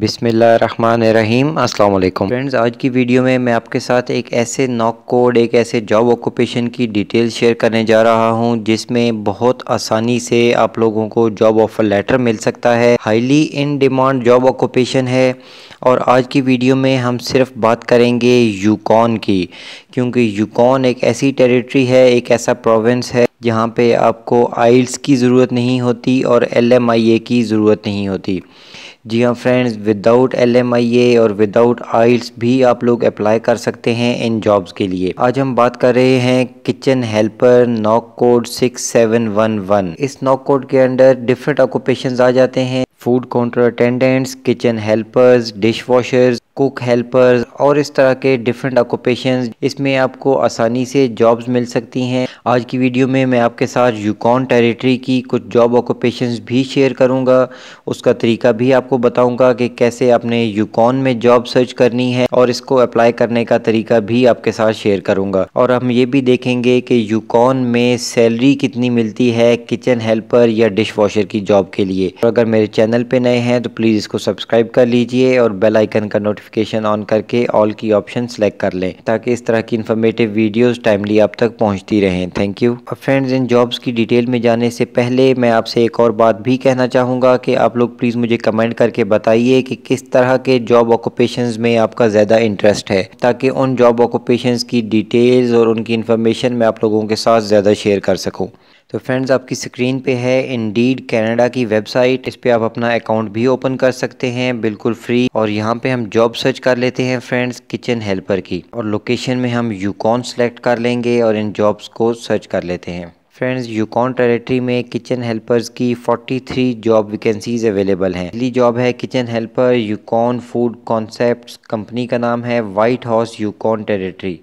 بسم اللہ الرحمن الرحیم السلام علیکم فرینڈز آج کی ویڈیو میں میں آپ کے ساتھ ایک ایسے ناک کوڈ ایک ایسے جاب آکوپیشن کی ڈیٹیل شیئر کرنے جا رہا ہوں، جس میں بہت آسانی سے آپ لوگوں کو جاب آفر لیٹر مل سکتا ہے۔ Highly in demand job occupation ہے۔ اور آج کی ویڈیو میں ہم صرف بات کریں گے یوکون کی، کیونکہ یوکون ایک ایسی ٹیریٹری ہے، ایک ایسا پروونس ہے جہاں پہ آپ کو آئلس کی ضرورت نہیں ہوتی اور ایل ایم آئی اے کی ضرورت نہیں ہوتی۔ جی ہاں friends without L M I A اور وداؤٹ آئلس بھی آپ لوگ اپلائی کر سکتے ہیں ان جابز کے لیے۔ آج ہم بات کر رہے ہیں kitchen helper NOC code six seven one one اس نوک کوڈ کے اندر ڈفرینٹ آکوپیشنز آ جاتے ہیں۔ Food counter attendants kitchen helpers dish washers cook helpers اور اس طرح کے ڈیفرنٹ آکوپیشنز اس میں آپ کو آسانی سے جابز مل سکتی ہیں۔ آج کی ویڈیو میں میں آپ کے ساتھ یوکون ٹیریٹری کی کچھ جاب آکوپیشنز بھی شیئر کروں گا۔ اس کا طریقہ بھی آپ کو بتاؤں گا کہ کیسے اپنے یوکون میں جاب سرچ کرنی ہے اور اس کو اپلائی کرنے کا طریقہ بھی آپ کے ساتھ شیئر کروں گا۔ اور ہم یہ بھی دیکھیں گے کہ یوکون میں سیلری کتنی ملتی ہے کچن ہیلپر یا ڈش واشر کی جاب کے لیے۔ اور اگر میرے چینل پہ نئے ہیں تو پلیز اس کو سبسکرائب کر لیجیے اور بیل آئیکن کا نوٹیفکیشن نوٹیفیکیشن آن کر کے آل کی آپشن سلیکٹ کر لیں تاکہ اس طرح کی انفارمیٹو ویڈیوز ٹائملی آپ تک پہنچتی رہیں تھینک یو فرینڈز ان جابز کی ڈیٹیل میں جانے سے پہلے میں آپ سے ایک اور بات بھی کہنا چاہوں گا کہ آپ لوگ پلیز مجھے کمنٹ کر کے بتائیے کہ کس طرح کے جاب آکوپیشنز میں آپ کا زیادہ انٹرسٹ ہے تاکہ ان جاب آکوپیشنز کی ڈیٹیلز اور ان کی انفارمیشن میں آپ لوگوں کے ساتھ زیادہ شیئر کر سکوں تو فرینڈز، آپ کی سکرین پہ ہے۔ انڈیڈ کینیڈا کی ویب سائٹ۔ اس پہ آپ اپنا اکاؤنٹ بھی اوپن کر سکتے ہیں، بالکل فری۔ اور یہاں پہ ہم جاب سرچ کر لیتے ہیں فرینڈز کچن ہیلپر کی۔ اور لوکیشن میں ہم یوکون سلیکٹ کر لیں گے اور ان جابز کو سرچ کر لیتے ہیں۔ فرینڈز، یوکون ٹیریٹری میں کچن ہیلپرز کی 43 جاب ویکنسیز اویلیبل ہیں۔ پہلی جاب ہے kitchen helper Yukon food concepts company کا نام ہے۔ وائٹ ہاؤس یوکون ٹیریٹری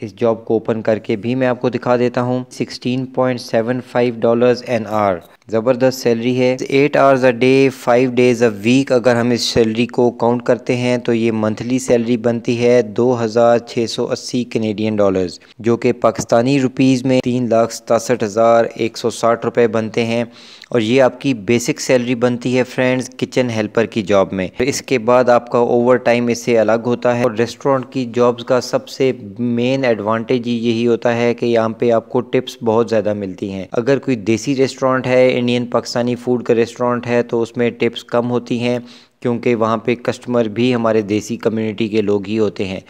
اس جاب کو اوپن کر کے بھی میں آپ کو دکھا دیتا ہوں۔ Sixteen point seven five dollars an hour زبردست سیلری ہے۔ Eight hours a day five days a week اگر ہم اس سیلری کو کاؤنٹ کرتے ہیں تو یہ منتھلی سیلری بنتی ہے دو ہزار چھ سو اسی کینیڈین ڈالرز جو کہ پاکستانی روپیز میں تین لاکھ ستاسٹھ ہزار ایک سو ساٹھ روپے بنتے ہیں۔ اور یہ آپ کی بیسک سیلری بنتی ہے فرینڈز کچن ہیلپر کی جاب میں۔ اس کے بعد آپ کا اوور ٹائم اس سے الگ ہوتا ہے۔ اور ریسٹورنٹ کی جابز کا سب سے مین ایڈوانٹیج یہی ہوتا ہے کہ یہاں پہ آپ کو ٹپس بہت زیادہ ملتی ہیں۔ اگر کوئی دیسی ریسٹورنٹ ہے انڈین پاکستانی فوڈ کا ریسٹورنٹ ہے، تو اس میں ٹپس کم ہوتی ہیں کیونکہ وہاں پہ کسٹمر بھی ہمارے دیسی کمیونٹی کے لوگ ہی ہوتے ہیں۔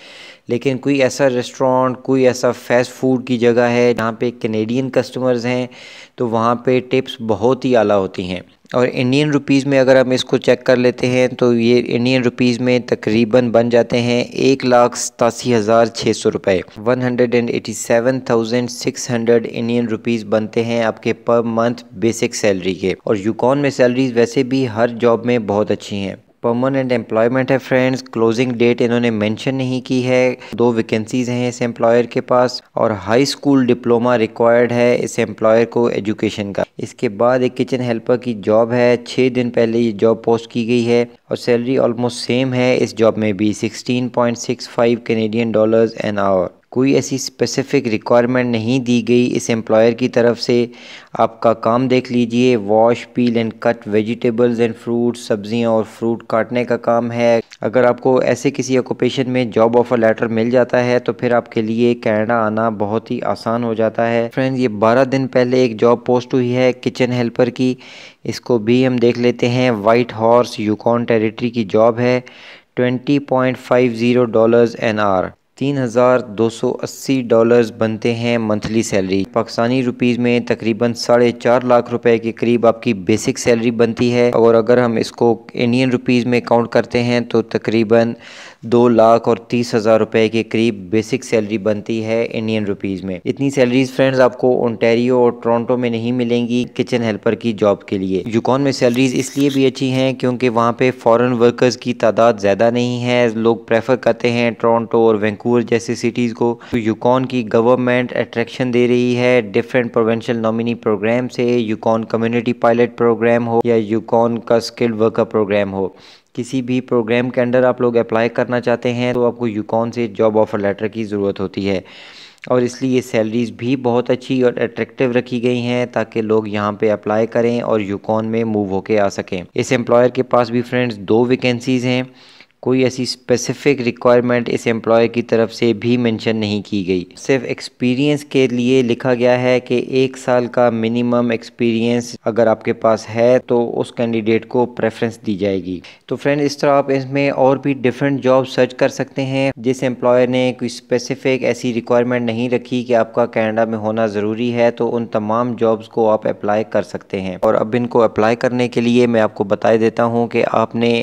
لیکن کوئی ایسا ریسٹورنٹ کوئی ایسا فیسٹ فوڈ کی جگہ ہے جہاں پہ کینیڈین کسٹمرز ہیں، تو وہاں پہ ٹپس بہت ہی اعلیٰ ہوتی ہیں۔ اور انڈین روپیز میں اگر ہم اس کو چیک کر لیتے ہیں تو یہ انڈین روپیز میں تقریباً بن جاتے ہیں ایک لاکھ ستاسی ہزار چھ سو روپے۔ One hundred and eighty seven thousand six hundred Indian rupees بنتے ہیں آپ کے پر منتھ بیسک سیلری کے۔ اور یوکون میں سیلریز ویسے بھی ہر جاب میں بہت اچھی ہیں۔ پرماننٹ امپلائمنٹ ہے فرینڈز کلوزنگ ڈیٹ انہوں نے مینشن نہیں کی ہے دو ویکنسیز ہیں اس امپلائر کے پاس اور ہائی سکول ڈپلوما ریکوائرڈ ہے اس امپلائر کو ایجوکیشن کا اس کے بعد ایک کچن ہیلپر کی جاب ہے چھ دن پہلے یہ جاب پوسٹ کی گئی ہے اور سیلری آلموسٹ سیم ہے اس جاب میں بھی sixteen point six five Canadian dollars an hour کوئی ایسی اسپیسیفک ریکوائرمنٹ نہیں دی گئی اس امپلائر کی طرف سے۔ آپ کا کام دیکھ لیجیے wash peel and cut vegetables and fruit سبزیاں اور فروٹ کاٹنے کا کام ہے۔ اگر آپ کو ایسے کسی اکوپیشن میں جاب آفر لیٹر مل جاتا ہے تو پھر آپ کے لیے کینیڈا آنا بہت ہی آسان ہو جاتا ہے۔ فرینڈز یہ بارہ دن پہلے ایک جاب پوسٹ ہوئی ہے کچن ہیلپر کی۔ اس کو بھی ہم دیکھ لیتے ہیں۔ وائٹ ہارس یوکون ٹیریٹری کی جاب ہے۔ Twenty point five zero dollars an hour تین ہزار دو سو اسی ڈالرز بنتے ہیں منتھلی سیلری۔ پاکستانی روپیز میں تقریباً ساڑھے چار لاکھ روپے کے قریب آپ کی بیسک سیلری بنتی ہے۔ اور اگر ہم اس کو انڈین روپیز میں کاؤنٹ کرتے ہیں تو تقریباً دو لاکھ اور تیس ہزار روپے کے قریب بیسک سیلری بنتی ہے انڈین روپیز میں۔ اتنی سیلریز فرینڈز آپ کو اونٹیریو اور ٹورنٹو میں نہیں ملیں گی کچن ہیلپر کی جاب کے لیے۔ یوکون میں سیلریز اس لیے بھی اچھی ہیں کیونکہ وہاں پہ فورن ورکرز کی تعداد زیادہ نہیں ہے۔ لوگ پریفر کرتے ہیں ٹورنٹو اور وینکوور جیسے سٹیز کو۔ یوکون کی گورنمنٹ اٹریکشن دے رہی ہے۔ ڈفرینٹ پروونشل نومینی پروگرام سے یوکون کمیونٹی پائلٹ پروگرام ہو یا یوکون کا سکلڈ ورکر پروگرام ہو۔ کسی بھی پروگرام کے انڈر آپ لوگ اپلائی کرنا چاہتے ہیں تو آپ کو یوکون سے جاب آفر لیٹر کی ضرورت ہوتی ہے۔ اور اس لیے سیلریز بھی بہت اچھی اور اٹریکٹیو رکھی گئی ہیں تاکہ لوگ یہاں پہ اپلائی کریں اور یوکون میں موو ہو کے آ سکیں۔ اس امپلائر کے پاس بھی فرینڈز دو ویکنسیز ہیں۔ کوئی ایسی اسپیسیفک ریکوائرمنٹ اس امپلائی کی طرف سے بھی منشن نہیں کی گئی۔ صرف ایکسپیرینس کے لیے لکھا گیا ہے کہ ایک سال کا منیمم ایکسپیرینس اگر آپ کے پاس ہے تو اس کینڈیڈیٹ کو پریفرنس دی جائے گی۔ تو فرینڈ اس طرح آپ اس میں اور بھی ڈیفرنٹ جاب سرچ کر سکتے ہیں۔ جس امپلائر نے کوئی اسپیسیفک ایسی ریکوائرمنٹ نہیں رکھی کہ آپ کا کینیڈا میں ہونا ضروری ہے، تو ان تمام جابز کو آپ اپلائی کر سکتے ہیں۔ اور اب ان کو اپلائی کرنے کے لیے میں آپ کو بتا دیتا ہوں کہ آپ نے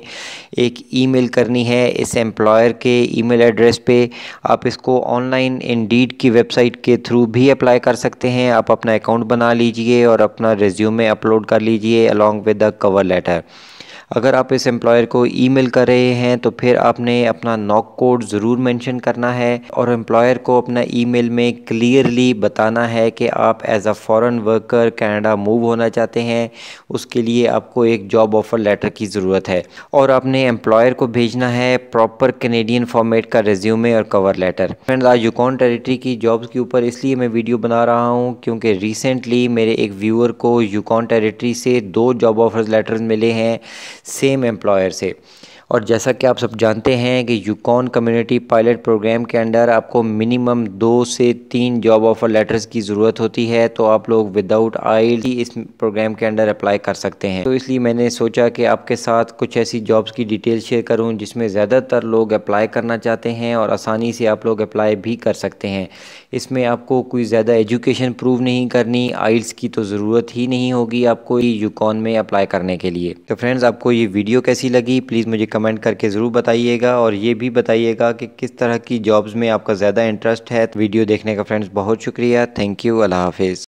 ایک ای میل کر کرنی ہے اس امپلائر کے ای میل ایڈریس پہ۔ آپ اس کو آن لائن انڈیڈ کی ویب سائٹ کے تھرو بھی اپلائی کر سکتے ہیں۔ آپ اپنا اکاؤنٹ بنا لیجیے اور اپنا ریزیومے اپلوڈ کر لیجیے along with the cover letter اگر آپ اس امپلائر کو ای میل کر رہے ہیں تو پھر آپ نے اپنا ناک کوڈ ضرور مینشن کرنا ہے اور امپلائر کو اپنا ای میل میں کلیئرلی بتانا ہے کہ آپ as a foreign worker Canada move ہونا چاہتے ہیں۔ اس کے لیے آپ کو ایک جاب آفر لیٹر کی ضرورت ہے اور آپ نے امپلائر کو بھیجنا ہے پراپر کینیڈین فارمیٹ کا ریزیومے اور کور لیٹر فرینڈ آج یوکون ٹیریٹری کی جابز کے اوپر اس لیے میں ویڈیو بنا رہا ہوں کیونکہ ریسنٹلی میرے ایک ویور کو یوکون ٹیریٹری سے دو جاب آفرز لیٹرز ملے ہیں۔ سیم امپلائر سے اور جیسا کہ آپ سب جانتے ہیں کہ یوکون کمیونٹی پائلٹ پروگرام کے انڈر آپ کو منیمم دو سے تین جاب آفر لیٹرز کی ضرورت ہوتی ہے، تو آپ لوگ وداؤٹ آئل ہی اس پروگرام کے انڈر اپلائی کر سکتے ہیں۔ تو اس لیے میں نے سوچا کہ آپ کے ساتھ کچھ ایسی جابز کی ڈیٹیل شیئر کروں جس میں زیادہ تر لوگ اپلائی کرنا چاہتے ہیں اور آسانی سے آپ لوگ اپلائی بھی کر سکتے ہیں۔ اس میں آپ کو کوئی زیادہ ایجوکیشن پروو نہیں کرنی آئلس کی تو ضرورت ہی نہیں ہوگی آپ کو یوکون میں اپلائی کرنے کے لیے۔ تو فرینڈز آپ کو یہ ویڈیو کیسی لگی؟ پلیز مجھے کمنٹ کر کے ضرور بتائیے گا اور یہ بھی بتائیے گا کہ کس طرح کی جابز میں آپ کا زیادہ انٹرسٹ ہے۔ ویڈیو دیکھنے کا فرینڈز بہت شکریہ۔ تھینک یو اللہ حافظ۔